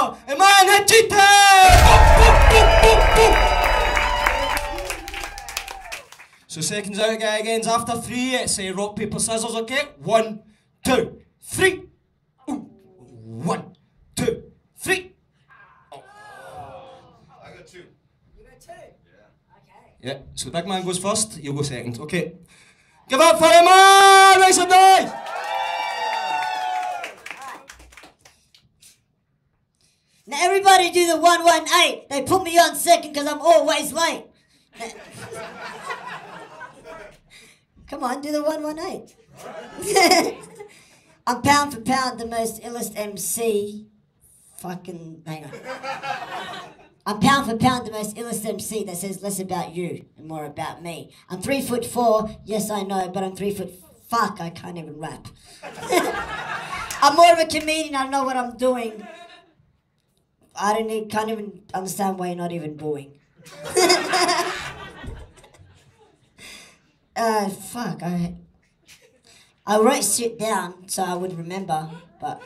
now. Am I in So seconds out guy again after three. It's uh, rock, paper, scissors, okay? One, two, three. Ooh. One, two, three. I got two. Yeah, Okay. Yeah, so the big man goes first, you go second. Okay. Give up for him, man! Make some noise! Everybody do the 118. They put me on second because I'm always late. Come on, do the 118. I'm pound for pound the most illest MC. Fucking, hang on. I'm pound for pound the most illest MC that says less about you and more about me. I'm three foot four, yes I know, but I'm three foot fuck, I can't even rap. I'm more of a comedian, I know what I'm doing. I don't even, can't even understand why you're not even booing. uh, fuck, I, I wrote shit down so I would remember, but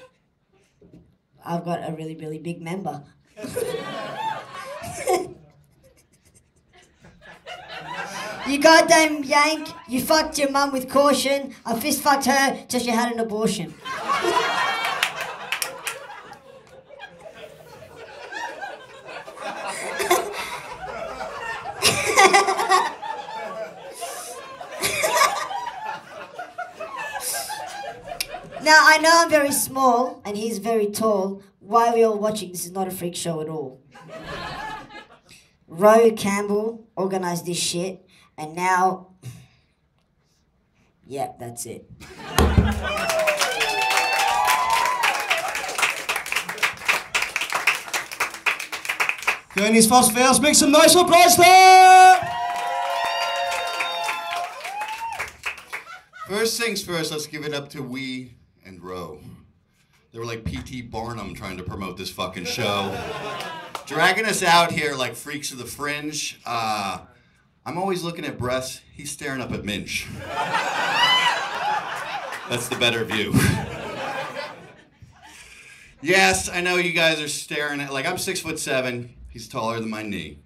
I've got a really, really big member. you goddamn yank, you fucked your mum with caution. I fist fucked her till she had an abortion. I know I'm very small and he's very tall. Why are we all watching? This is not a freak show at all. Roe Campbell organized this shit, and now, yep, that's it. His first verse, make some noise for Bronston! First things first, let's give it up to We and Roe. They were like P.T. Barnum trying to promote this fucking show. Dragging us out here like freaks of the fringe. Uh, I'm always looking at breasts. He's staring up at Minch. That's the better view. yes, I know you guys are staring at, like, I'm six foot seven. He's taller than my knee,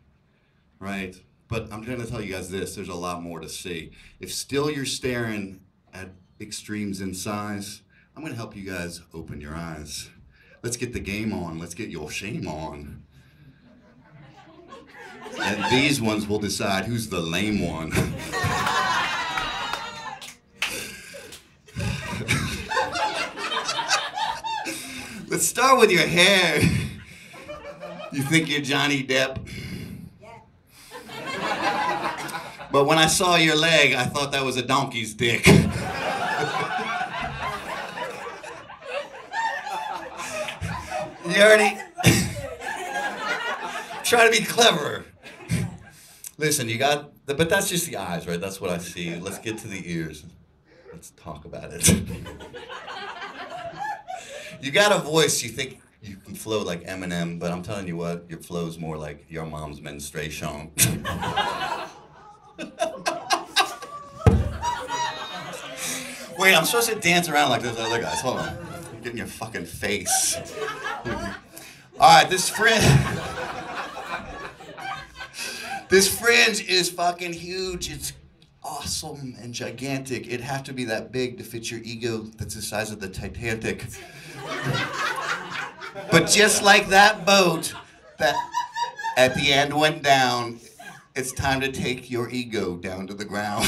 right? But I'm to tell you guys this there's a lot more to see. If still you're staring at extremes in size, I'm going to help you guys open your eyes. Let's get the game on. Let's get your shame on. And these ones will decide who's the lame one. Let's start with your hair. You think you're Johnny Depp? But when I saw your leg, I thought that was a donkey's dick. you already try to be clever. Listen, you got, The, but that's just the eyes, right? That's what I see. Let's get to the ears. Let's talk about it. you got a voice. You think you can flow like Eminem, but I'm telling you what, your flow's more like your mom's menstruation. Wait, I'm supposed to dance around like those other guys. Hold on. Get in your fucking face. All right, this fringe. this fringe is fucking huge. It's awesome and gigantic. It'd have to be that big to fit your ego that's the size of the Titanic. but just like that boat that at the end went down, it's time to take your ego down to the ground.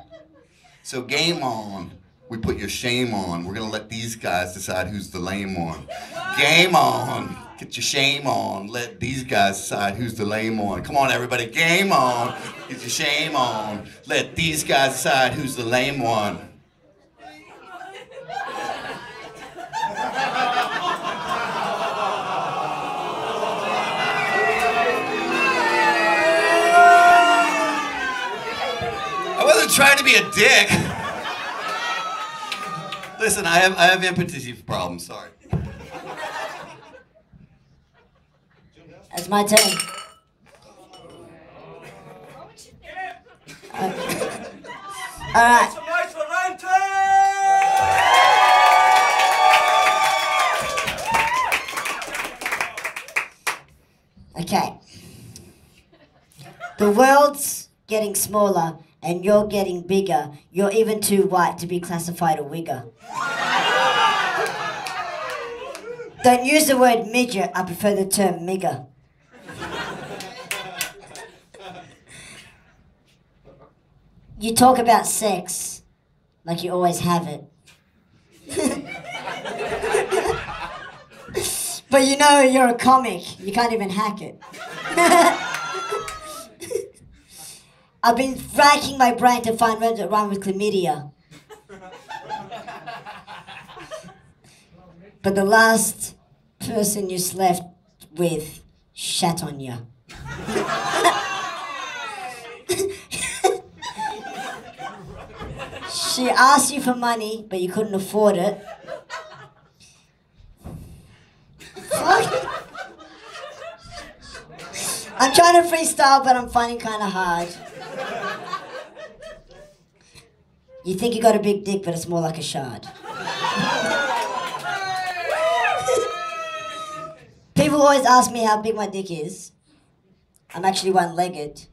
so game on. We put your shame on. We're gonna let these guys decide who's the lame one. Game on. Get your shame on. Let these guys decide who's the lame one. Come on, everybody. Game on. Get your shame on. Let these guys decide who's the lame one. I wasn't trying to be a dick. Listen, I have I have empathy problems. Sorry. That's my turn. Uh, all right. Okay. The world's getting smaller and you're getting bigger. You're even too white to be classified a wigger. Don't use the word midget, I prefer the term migger. You talk about sex like you always have it. but you know you're a comic, you can't even hack it. I've been racking my brain to find words that rhyme with chlamydia. But the last person you slept with shat on you. she asked you for money, but you couldn't afford it. I'm trying to freestyle, but I'm finding kind of hard. You think you got a big dick, but it's more like a shard. People always ask me how big my dick is. I'm actually one legged.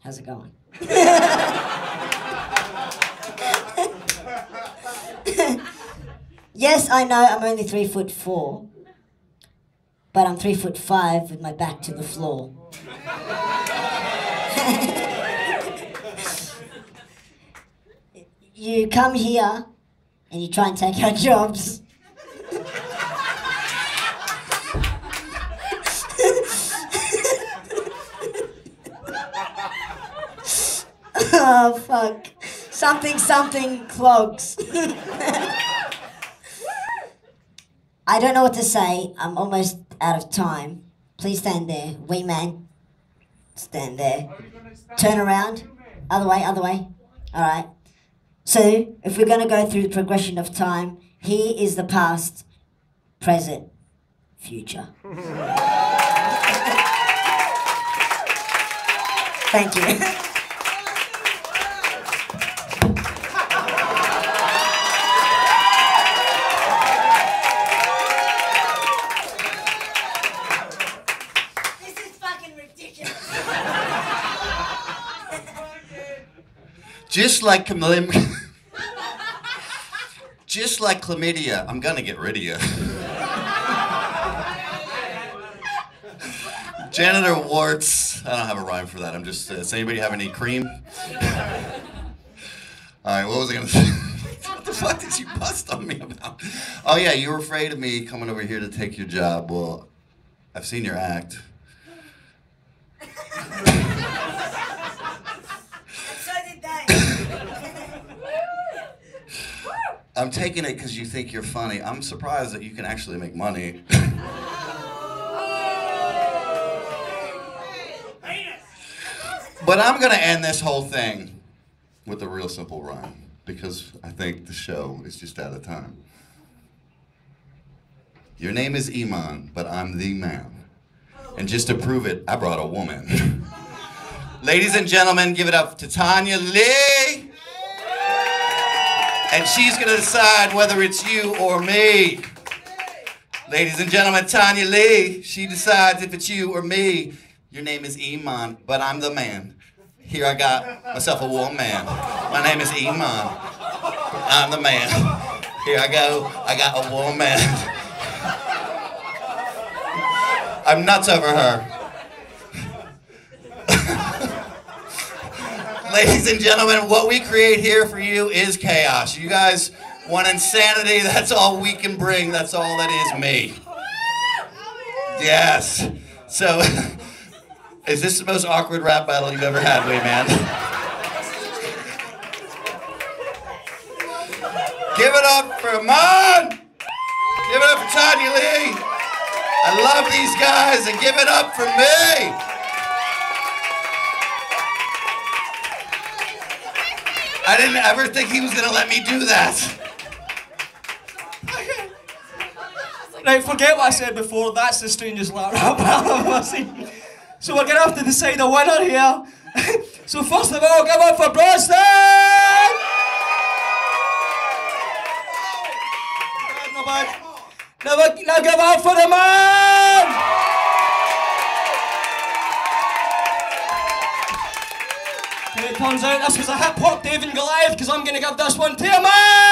How's it going? yes, I know I'm only three foot four, but I'm three foot five with my back to the floor. you come here and you try and take our jobs. oh fuck. Something something clogs. I don't know what to say. I'm almost out of time. Please stand there. Wee man. Stand there. Turn around. Other way, other way. Alright. So, if we're going to go through the progression of time, here is the past, present, future. Thank you. This is fucking ridiculous. Just like chlam- just like chlamydia, I'm gonna get rid of you. Genital warts. I don't have a rhyme for that. I'm just. Uh, does anybody have any cream? All right. What was I gonna say? what the fuck did you bust on me about? Oh yeah, you were afraid of me coming over here to take your job. Well, I've seen your act. so did they. I'm taking it because you think you're funny. I'm surprised that you can actually make money. but I'm going to end this whole thing with a real simple rhyme because I think the show is just out of time. Your name is Imaan, but I'm the man. And just to prove it, I brought a woman. Ladies and gentlemen, give it up to Tanya Lee. And she's going to decide whether it's you or me. Ladies and gentlemen, Tanya Lee, she decides if it's you or me. Your name is Imaan, but I'm the man. Here I got myself a woman. Man my name is Imaan. I'm the man. Here I go. I got a woman. I'm nuts over her. Ladies and gentlemen, what we create here for you is chaos. You guys want insanity, that's all we can bring. That's all that is me. Yes. So, is this the most awkward rap battle you've ever had, Wee Man? Give it up for Imaan! Give it up for Tanya Lee! I love these guys and give it up for me! I didn't ever think he was gonna let me do that. Right, forget what I said before. That's the strangest lap rap I've ever seen. So we're gonna have to decide a winner here. so first of all, give up for Bronston. Now, now give up for the man. Turns out this was a hip hop David and Goliath because I'm going to give this one to a man!